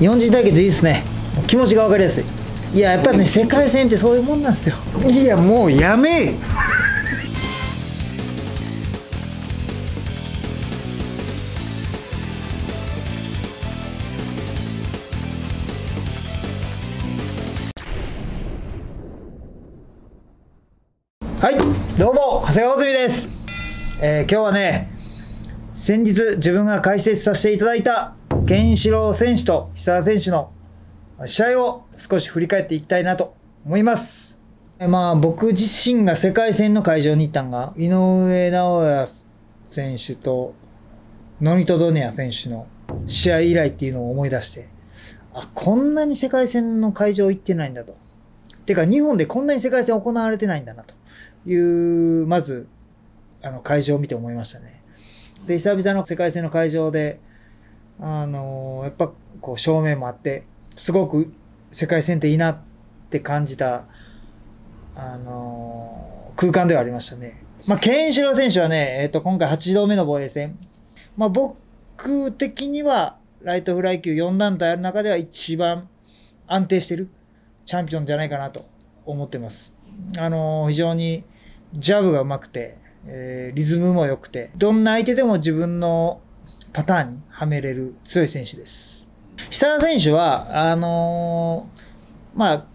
日本人対決いいですね。気持ちが分かりやすい。いややっぱりね世界戦ってそういうもんなんですよ。いやもうやめはいどうも長谷川穂積です、えー今日はね先日自分が解説させていただいたケンシロウ選手と久田選手の試合を少し振り返っていきたいなと思います。まあ僕自身が世界戦の会場に行ったんが井上尚弥選手とノニト・ドネア選手の試合以来っていうのを思い出してあこんなに世界戦の会場行ってないんだと。てか日本でこんなに世界戦行われてないんだなというまずあの会場を見て思いましたね。で久々の世界戦の会場であのやっぱこう正面もあってすごく世界戦っていいなって感じたあの空間ではありましたね。まあ、ケンシロウ選手はね、えっと今回8度目の防衛戦、まあ、僕的にはライトフライ級4団体ある中では一番安定してるチャンピオンじゃないかなと思ってます。あの非常にジャブがうまくて、えーリズムも良くて、どんな相手でも自分のパターンにはめれる強い選手です。久田選手は、あのーまあ、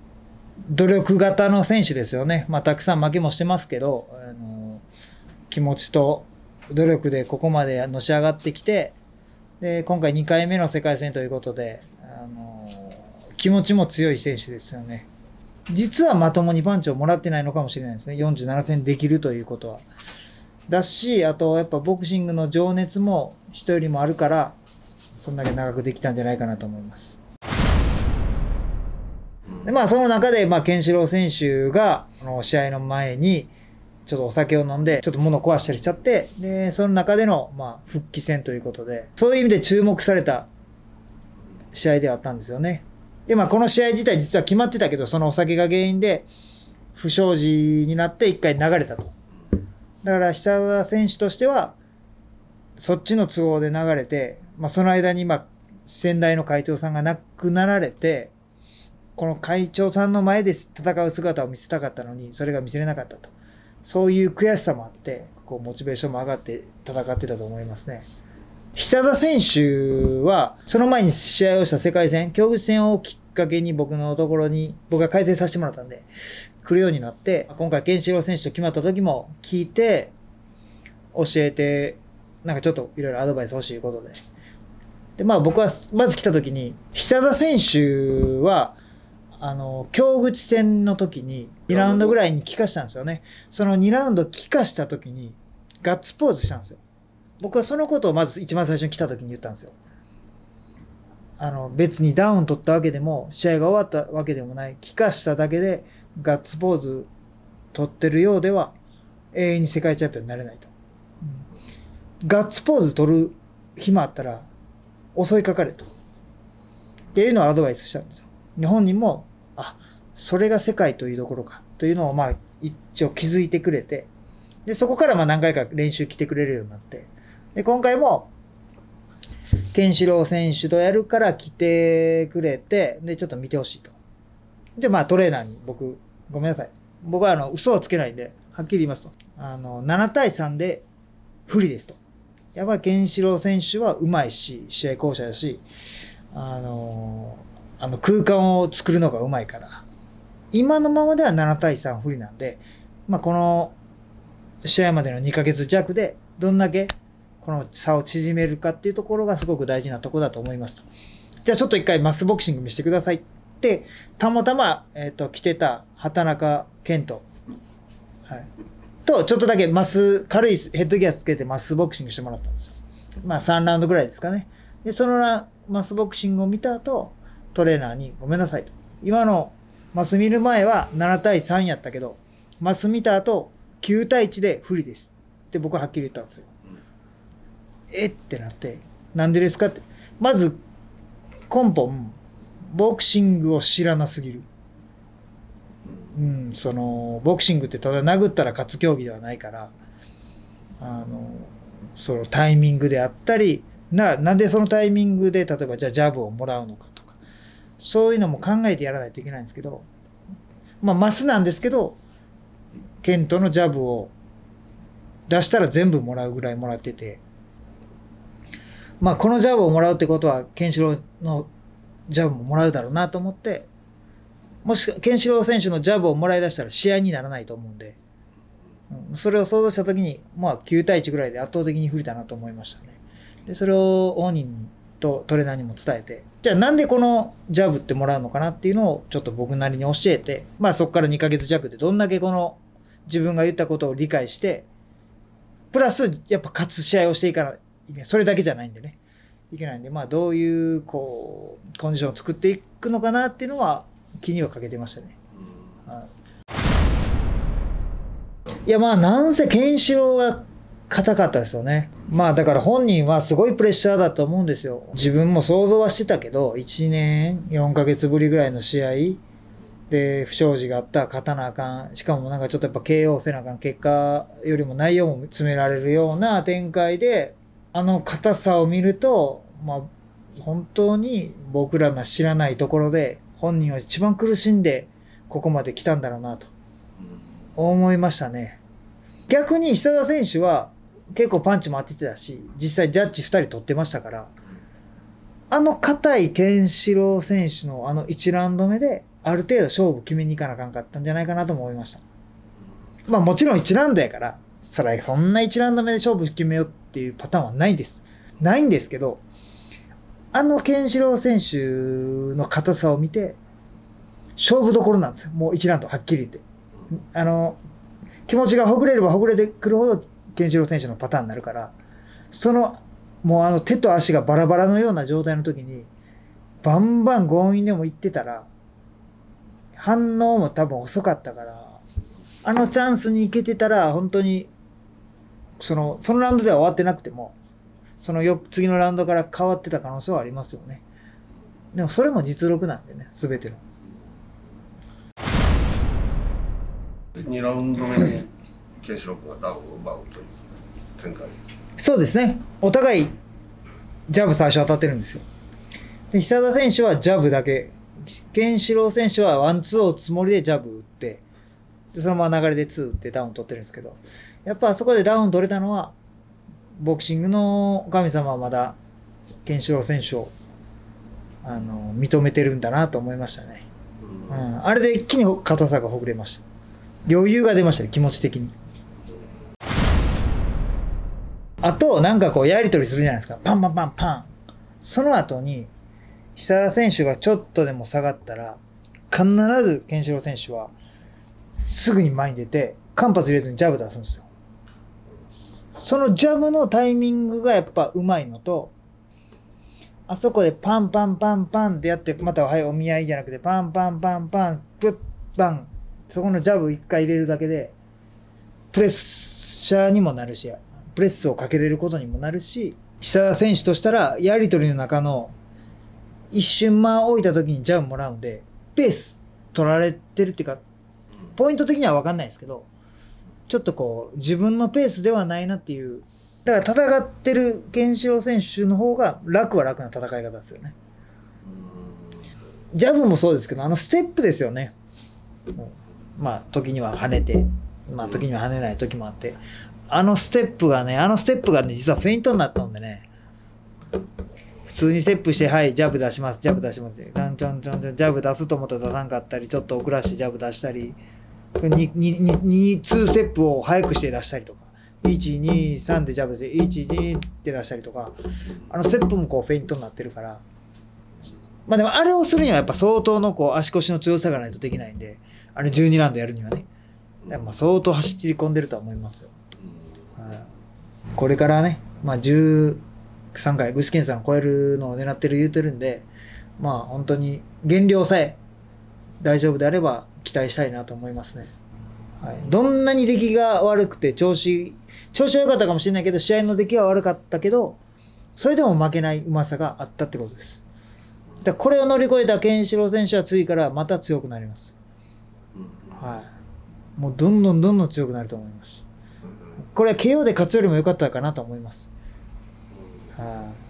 努力型の選手ですよね。まあ、たくさん負けもしてますけど、あのー気持ちと努力でここまでのし上がってきて、で、今回2回目の世界戦ということで、あのー気持ちも強い選手ですよね。実はまともにパンチをもらってないのかもしれないですね。47戦できるということは。だし、あとやっぱボクシングの情熱も人よりもあるから、そんだけ長くできたんじゃないかなと思います。でまあその中で、まあ、ケンシロウ選手が、あの試合の前に、ちょっとお酒を飲んで、ちょっと物を壊したりしちゃって、で、その中での、まあ、復帰戦ということで、そういう意味で注目された試合ではあったんですよね。で、まあ、この試合自体実は決まってたけど、そのお酒が原因で、不祥事になって一回流れたと。だから、久田選手としては、そっちの都合で流れて、まあ、その間に、まあ、先代の会長さんが亡くなられて、この会長さんの前で戦う姿を見せたかったのに、それが見せれなかったと。そういう悔しさもあって、こうモチベーションも上がって戦ってたと思いますね。久田選手は、その前に試合をした世界戦、京口戦をかけに僕のところに、僕が解説させてもらったんで、来るようになって、今回、ケンシロウ選手と決まった時も聞いて、教えて、なんかちょっといろいろアドバイス欲しいことで。で、まあ僕は、まず来た時に、久田選手は、あの、京口戦の時に、2ラウンドぐらいに効かしたんですよね。その2ラウンド効かした時に、ガッツポーズしたんですよ。僕はそのことをまず一番最初に来た時に言ったんですよ。あの、別にダウン取ったわけでも、試合が終わったわけでもない、効かしただけでガッツポーズ取ってるようでは、永遠に世界チャンピオンになれないと。うんガッツポーズ取る暇あったら、襲いかかれと。っていうのをアドバイスしたんですよ。で本人も、あ、それが世界というところか、というのをまあ、一応気づいてくれて、で、そこからまあ何回か練習来てくれるようになって、で、今回も、ケンシロウ選手とやるから来てくれて、で、ちょっと見てほしいと。で、まあトレーナーに僕、ごめんなさい。僕はあの、嘘をつけないんで、はっきり言いますと。あの、7対3で不利ですと。やっぱケンシロウ選手はうまいし、試合巧者だし、あの、あの空間を作るのがうまいから。今のままでは7対3不利なんで、まあこの試合までの2ヶ月弱で、どんだけこの差を縮めるかっていうところがすごく大事なとこだと思いますと。じゃあちょっと一回マスボクシング見せてくださいって、たまたま、えっ、と、来てた畑中健人。はい。と、ちょっとだけマス、軽いヘッドギアつけてマスボクシングしてもらったんですよ。まあ3ラウンドぐらいですかね。で、そのマスボクシングを見た後、トレーナーにごめんなさいと。今のマス見る前は7対3やったけど、マス見た後、9対1で不利です。って僕ははっきり言ったんですよ。え？ってなって、なんでですかって。まず、根本、ボクシングを知らなすぎる。うん、その、ボクシングってただ殴ったら勝つ競技ではないから、あの、そのタイミングであったり、な、なんでそのタイミングで、例えばじゃあジャブをもらうのかとか、そういうのも考えてやらないといけないんですけど、まあ、マスなんですけど、ケントのジャブを出したら全部もらうぐらいもらってて、まあ、このジャブをもらうってことは、ケンシロウのジャブももらうだろうなと思って、もし、ケンシロウ選手のジャブをもらい出したら試合にならないと思うんで、うん、それを想像したときに、まあ、9対1ぐらいで圧倒的に不利だなと思いましたね。で、それを本人とトレーナーにも伝えて、じゃあなんでこのジャブってもらうのかなっていうのをちょっと僕なりに教えて、まあそこから2ヶ月弱でどんだけこの自分が言ったことを理解して、プラスやっぱ勝つ試合をしていかないいけ。それだけじゃないんでね。いけないんで、まあどういうこう、コンディションを作っていくのかなっていうのは気にはかけてましたね。いやまあなんせケンシロウが硬かったですよね。まあだから本人はすごいプレッシャーだと思うんですよ。自分も想像はしてたけど、1年4ヶ月ぶりぐらいの試合で不祥事があった勝たなあかん。しかもなんかちょっとやっぱ KO せなあかん。結果よりも内容も詰められるような展開で、あの硬さを見ると、まあ本当に僕らが知らないところで本人は一番苦しんでここまで来たんだろうなと思いましたね。逆に久田選手は結構パンチも当ててたし、実際ジャッジ2人取ってましたから、あの硬いケンシロウ選手のあの1ラウンド目で、ある程度勝負決めに行かなあかんかったんじゃないかなと思いました。まあもちろん1ラウンドやから、それそんな1ラウンド目で勝負決めようっていうパターンはないです。ないんですけど、あのケンシロウ選手の硬さを見て、勝負どころなんですよ。もう1ラウンドはっきり言って。あの、気持ちがほぐれればほぐれてくるほどケンシロウ選手のパターンになるから、その、もうあの手と足がバラバラのような状態の時に、バンバン強引でも行ってたら、反応も多分遅かったから、あのチャンスに行けてたら、本当に、その、そのラウンドでは終わってなくても、そのよ次のラウンドから変わってた可能性はありますよね。でもそれも実力なんでね、すべての。2ラウンド目にケンシロウ君がダウンを奪うという展開そうですね。お互い、ジャブ最初当たってるんですよ。で、久田選手はジャブだけ。ケンシロウ選手はワンツーをつもりでジャブ打って、でそのまま流れでツーってダウン取ってるんですけど、やっぱそこでダウン取れたのは、ボクシングの神様はまだ、ケンシロウ選手を、あの、認めてるんだなと思いましたね。うん、あれで一気に硬さがほぐれました。余裕が出ましたね、気持ち的に。あと、なんかこう、やり取りするじゃないですか。パンパンパンパン。その後に、久田選手がちょっとでも下がったら、必ずケンシロウ選手は、すぐに前に出て、間髪入れずにジャブ出すんですよ。そのジャブのタイミングがやっぱうまいのと、あそこでパンパンパンパンってやって、またはい、お見合いじゃなくて、パンパンパンパン、プッパン、そこのジャブ一回入れるだけで、プレッシャーにもなるし、プレスをかけれることにもなるし、久田選手としたら、やりとりの中の、一瞬間置いた時にジャブもらうんで、ペース取られてるっていうか、ポイント的には分かんないですけど、ちょっとこう、自分のペースではないなっていう、だから戦ってるケンシロウ選手の方が楽は楽な戦い方ですよね。ジャブもそうですけど、あのステップですよね。まあ、時には跳ねて、まあ、時には跳ねない時もあって、あのステップがね、あのステップがね、実はフェイントになったんでね、普通にステップして、はい、ジャブ出します、ジャブ出します。ちゃんちゃんちゃんジャブ出すと思ったら出さんかったり、ちょっと遅らしてジャブ出したり、2、2、2、2ステップを早くして出したりとか、1、2、3でジャブで、1、2って出したりとか、あのステップもこうフェイントになってるから、まあでもあれをするにはやっぱ相当のこう足腰の強さがないとできないんで、あれ12ラウンドやるにはね。まあ相当走り込んでるとは思いますよ。これからね、まあ、13回、具志堅さんを超えるのを狙ってる言うてるんで、まあ、本当に減量さえ大丈夫であれば期待したいなと思いますね。はい、どんなに出来が悪くて調子、調子は良かったかもしれないけど、試合の出来は悪かったけど、それでも負けないうまさがあったってことです。だこれを乗り越えたケンシロウ選手は次からまた強くなります。はい。もうどんどんどんどん強くなると思います。これは KO で勝つよりも良かったかなと思います。はあ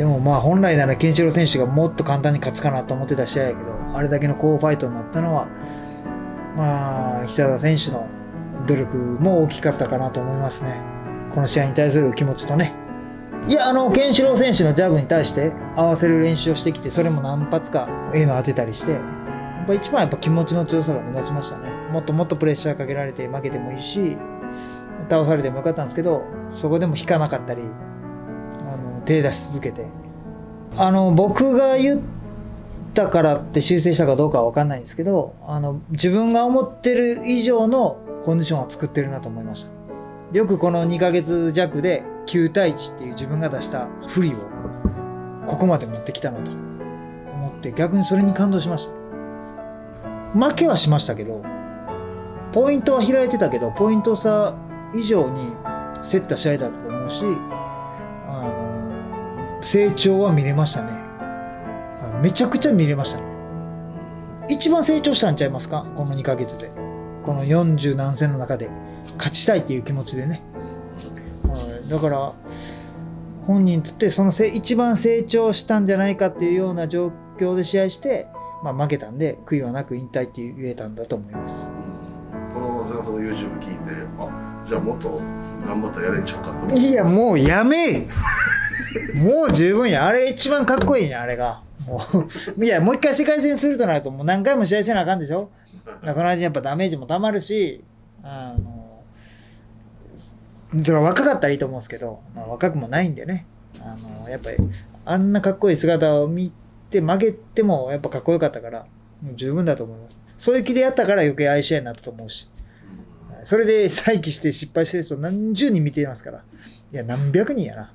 でもまあ本来ならケンシロウ選手がもっと簡単に勝つかなと思ってた試合やけどあれだけの好ファイトになったのはまあ久田選手の努力も大きかったかなと思いますね。この試合に対する気持ちとね。いやあのケンシロウ選手のジャブに対して合わせる練習をしてきてそれも何発かええの当てたりしてやっぱ一番やっぱ気持ちの強さが目立ちましたね。もっともっとプレッシャーかけられて負けてもいいし倒されてもよかったんですけどそこでも引かなかったり手出し続けて。あの僕が言ったからって修正したかどうかは分かんないんですけどあの自分が思ってる以上のコンディションを作ってるなと思いました。よくこの2ヶ月弱で9対1っていう自分が出した不利をここまで持ってきたなと思って逆にそれに感動しました。負けはしましたけどポイントは開いてたけどポイント差以上に競った試合だったと思うし成長は見れましたね。めちゃくちゃ見れましたね。一番成長したんちゃいますか？この2ヶ月で。この40何戦の中で。勝ちしたいっていう気持ちでね、はい、だから本人にとってそのせ一番成長したんじゃないかっていうような状況で試合して、まあ、負けたんで悔いはなく引退って言えたんだと思います。この長谷川さんの YouTube 聞いてあじゃあもっと頑張ったらやれんちゃうかと思って。いやもうやめもう十分や。あれ一番かっこいいねあれが。いやもう一回世界戦するとなるともう何回も試合せなあかんでしょ？その間にやっぱダメージもたまるしあのそれは若かったらいいと思うんですけど、まあ、若くもないんでね。あのやっぱりあんなかっこいい姿を見て負けてもやっぱかっこよかったからもう十分だと思います。そういう気でやったから余計愛試合になったと思うし。それで再起して失敗してる人何十人見ていますから。いや何百人やな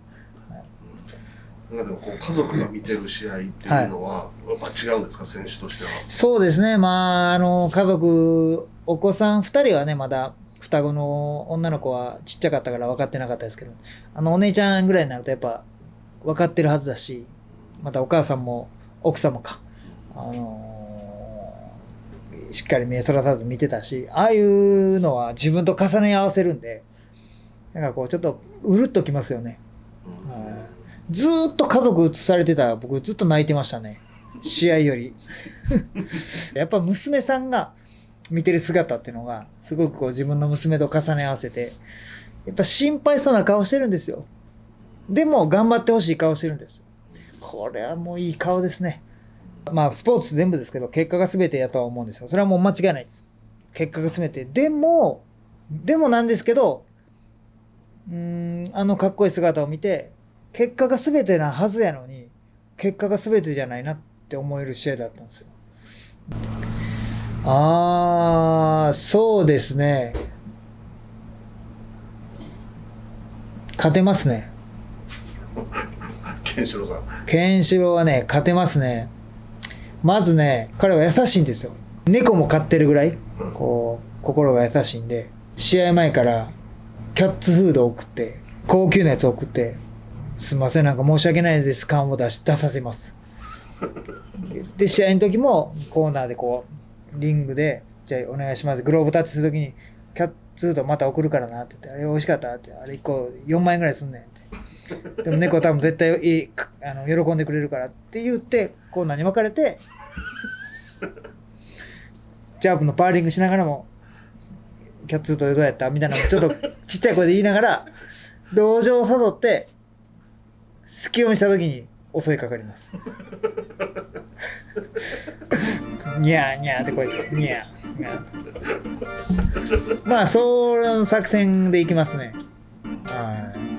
でもこう家族が見てる試合っていうのは、やっぱ違うんですか？選手としては。そうですね、まあ、あの家族、お子さん2人はね、まだ双子の女の子はちっちゃかったから分かってなかったですけど、あのお姉ちゃんぐらいになると、やっぱ分かってるはずだし、またお母さんも奥様か、あのしっかり目そらさず見てたし、ああいうのは自分と重ね合わせるんで、なんかこう、ちょっとうるっときますよね。ずっと家族映されてたら僕ずっと泣いてましたね。試合より。やっぱ娘さんが見てる姿っていうのがすごくこう自分の娘と重ね合わせてやっぱ心配そうな顔してるんですよ。でも頑張ってほしい顔してるんです。これはもういい顔ですね。まあスポーツ全部ですけど結果が全てやとは思うんですよ。それはもう間違いないです。結果が全て。でもでもなんですけどうんあのかっこいい姿を見て結果が全てなはずやのに結果が全てじゃないなって思える試合だったんですよ。ああそうですね勝てますね。ケンシロウさん。ケンシロウはね勝てますね。まずね彼は優しいんですよ。猫も飼ってるぐらいうんこう心が優しいんで試合前からキャッツフードを送って高級なやつを送ってすいません。なんか申し訳ないです。感を出し出させます。で試合の時もコーナーでこうリングでじゃあお願いします。グローブタッチする時にキャッツフードまた送るからなって言ってあれ美味しかったってあれ1個4万円ぐらいすんねんってでも猫多分絶対いいあの喜んでくれるからって言ってコーナーに分かれてジャンプのパーリングしながらもキャッツーとどうやったみたいなのをちょっとちっちゃい声で言いながら同情を誘って隙をみした時に襲いかかります。にゃーにゃーってこうやってにゃーにゃー。まあその作戦でいきますね。はい。